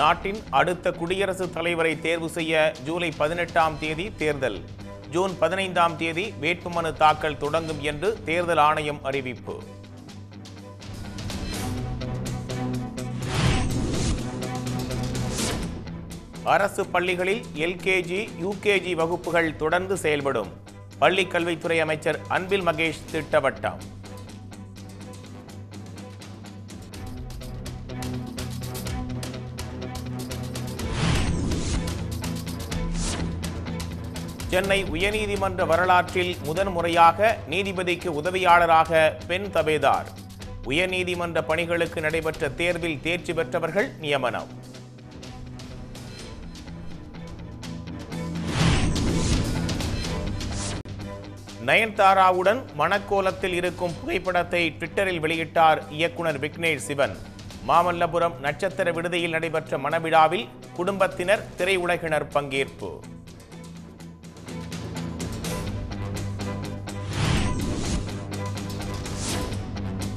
நாட்டின் அடுத்த குடியரசுத் தலைவரை தேர்வு செய்ய ஜூலை பதினெட்டாம் தேதி தேர்தல். ஜூன் பதினைந்தாம் தேதி வேட்புமனு தாக்கல் தொடங்கும் என்று தேர்தல் ஆணையம் அறிவிப்பு. அரசு பள்ளிகளில் எல்கேஜி யூகேஜி வகுப்புகள் தொடர்ந்து செயல்படும். பள்ளிக் கல்வித்துறை அமைச்சர் அன்பில் மகேஷ் திட்டவட்டம். சென்னை உயர்நீதிமன்ற வரலாற்றில் முதன்முறையாக நீதிபதிக்கு உதவியாளராக பெண் தபேதார். உயர்நீதிமன்ற பணிகளுக்கு நடைபெற்ற தேர்வில் தேர்ச்சி பெற்றவர்கள் நியமனம். நயன்தாராவுடன் மணக்கோலத்தில் இருக்கும் புகைப்படத்தை ட்விட்டரில் வெளியிட்டார் இயக்குனர் விக்னேஷ் சிவன். மாமல்லபுரம் நட்சத்திர விடுதியில் நடைபெற்ற மணவிழாவில் குடும்பத்தினர் திரையுலகினர் பங்கேற்பு.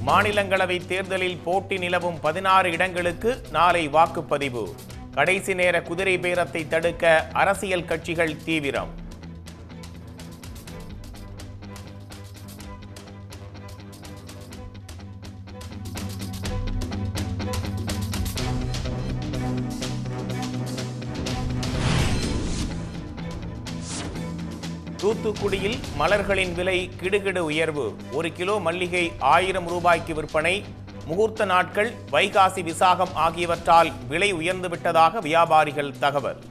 மாநிலங்களவை தேர்தலில் போட்டி நிலவும் பதினாறு இடங்களுக்கு நாளை வாக்குப்பதிவு. கடைசி நேர குதிரை பேரத்தை தடுக்க அரசியல் கட்சிகள் தீவிரம். தூத்துக்குடியில் மலர்களின் விலை கிடுகிடு உயர்வு. ஒரு கிலோ மல்லிகை ஆயிரம் ரூபாய்க்கு விற்பனை. முகூர்த்த நாட்கள் வைகாசி விசாகம் ஆகியவற்றால் விலை உயர்ந்து விட்டதாக வியாபாரிகள் தகவல்.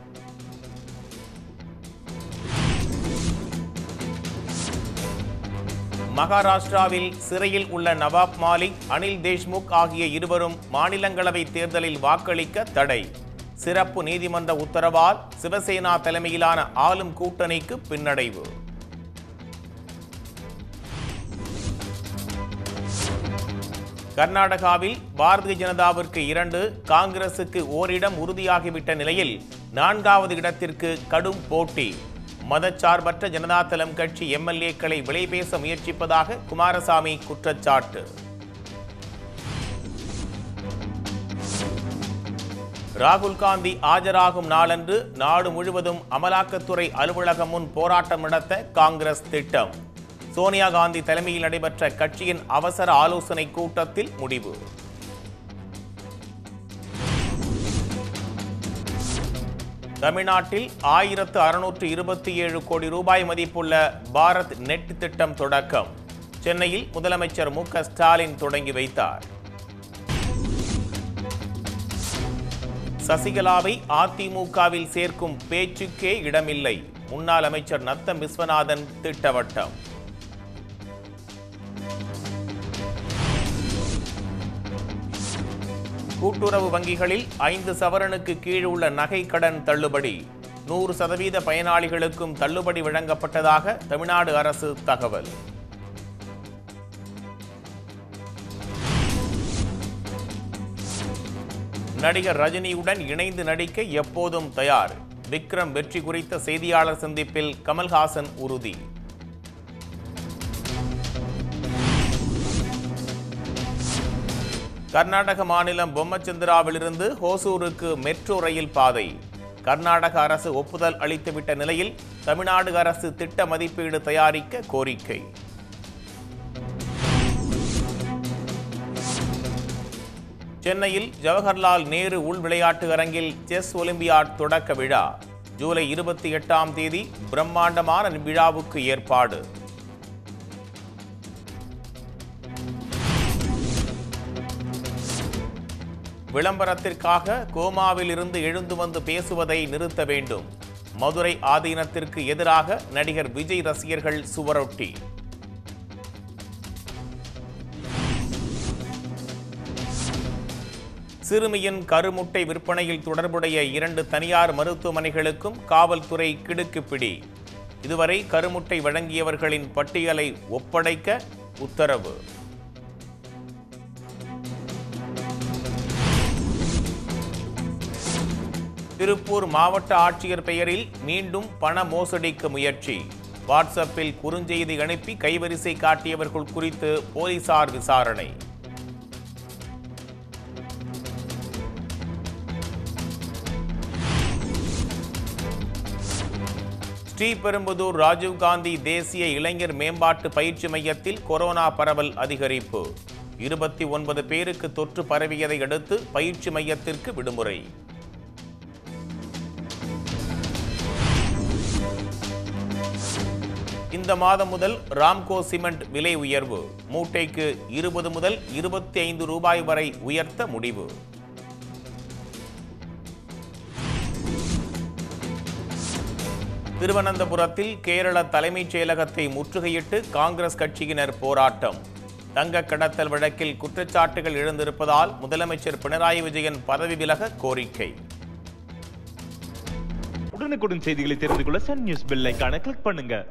மகாராஷ்டிராவில் சிறையில் உள்ள நவாப் மாலிக் அனில் தேஷ்முக் ஆகிய இருவரும் மாநிலங்களவை தேர்தலில் வாக்களிக்க தடை. சிறப்பு நீதிமன்ற உத்தரவால் சிவசேனா தலைமையிலான ஆளும் கூட்டணிக்கு பின்னடைவு. கர்நாடகாவில் பாரதிய ஜனதாவிற்கு இரண்டு காங்கிரசுக்கு ஓரிடம் உறுதியாகிவிட்ட நிலையில் நான்காவது இடத்திற்கு கடும் போட்டி. மதச்சார்பற்ற ஜனதாதளம் கட்சி எம்எல்ஏக்களை விலைபேச முயற்சிப்பதாக குமாரசாமி குற்றச்சாட்டு. ராகுல் காந்தி ஆஜராகும் நாளன்று நாடு முழுவதும் அமலாக்கத்துறை அலுவலகம் முன் போராட்டம் நடத்த காங்கிரஸ் திட்டம். சோனியா காந்தி தலைமையில் நடைபெற்ற கட்சியின் அவசர ஆலோசனை கூட்டத்தில் முடிவு. தமிழ்நாட்டில் ஆயிரத்து அறுநூற்று இருபத்தி ஏழு கோடி ரூபாய் மதிப்புள்ள பாரத் நெட் திட்டம் தொடக்கம். சென்னையில் முதலமைச்சர் மு க ஸ்டாலின் தொடங்கி வைத்தார். சசிகலாவை அதிமுகவில் சேர்க்கும் பேச்சுக்கே இடமில்லை. முன்னாள் அமைச்சர் நத்தம் விஸ்வநாதன் திட்டவட்டம். கூட்டுறவு வங்கிகளில் ஐந்து சவரனுக்கு கீழ் உள்ள நகை கடன் தள்ளுபடி. நூறு சதவீத பயனாளிகளுக்கும் தள்ளுபடி வழங்கப்பட்டதாக தமிழ்நாடு அரசு தகவல். நடிகர் ரஜினியுடன் இணைந்து நடிக்க எப்போதும் தயார். விக்ரம் வெற்றி குறித்த செய்தியாளர் சந்திப்பில் கமல்ஹாசன் உறுதி. கர்நாடக மாநிலம் பொம்மச்சந்திராவிலிருந்து ஹோசூருக்கு மெட்ரோ ரயில் பாதை. கர்நாடக அரசு ஒப்புதல் அளித்துவிட்ட நிலையில் தமிழ்நாடு அரசு திட்ட மதிப்பீடு தயாரிக்க கோரிக்கை. சென்னையில் ஜவஹர்லால் நேரு உள் விளையாட்டு அரங்கில் செஸ் ஒலிம்பியாட் தொடக்க விழா. ஜூலை இருபத்தி எட்டாம் தேதி பிரம்மாண்டமான விழாவுக்கு ஏற்பாடு. விளம்பரத்திற்காக கோமாவில் இருந்து எழுந்து வந்து பேசுவதை நிறுத்த வேண்டும். மதுரை ஆதீனத்திற்கு எதிராக நடிகர் விஜய் ரசிகர்கள் சுவரொட்டி. சிறுமியின் கருமுட்டை விற்பனையில் தொடர்புடைய இரண்டு தனியார் மருத்துவமனைகளுக்கும் காவல்துறை கிடுக்குப்பிடி இதுவரை கருமுட்டை வழங்கியவர்களின் பட்டியலை ஒப்படைக்க உத்தரவு. திருப்பூர் மாவட்ட ஆட்சியர் பெயரில் மீண்டும் பண மோசடிக்கு முயற்சி. வாட்ஸ்அப்பில் குறுஞ்செய்தி அனுப்பி கைவரிசை காட்டியவர்கள் குறித்து போலீசார் விசாரணை. ஸ்ரீபெரும்புதூர் ராஜீவ்காந்தி தேசிய இளைஞர் மேம்பாட்டு பயிற்சி மையத்தில் கொரோனா பரவல் அதிகரிப்பு. இருபத்தி ஒன்பது பேருக்கு தொற்று பரவியதை அடுத்து பயிற்சி மையத்திற்கு விடுமுறை. இந்த மாதம் முதல் ராம்கோ சிமெண்ட் விலை உயர்வு. மூட்டைக்கு இருபது முதல் இருபத்தி ஐந்து ரூபாய் வரை உயர்த்த முடிவு. திருவனந்தபுரத்தில் கேரள தலைமைச் செயலகத்தை முற்றுகையிட்டு காங்கிரஸ் கட்சியினர் போராட்டம். தங்க கடத்தல் வழக்கில் குற்றச்சாட்டுகள் எழுந்திருப்பதால் முதலமைச்சர் பினராயி விஜயன் பதவி விலக கோரிக்கை. உடனுக்குடன் செய்திகளை தெரிந்து கொள்ள சன் நியூஸ் பெல் ஐகானை கிளிக் பண்ணுங்க.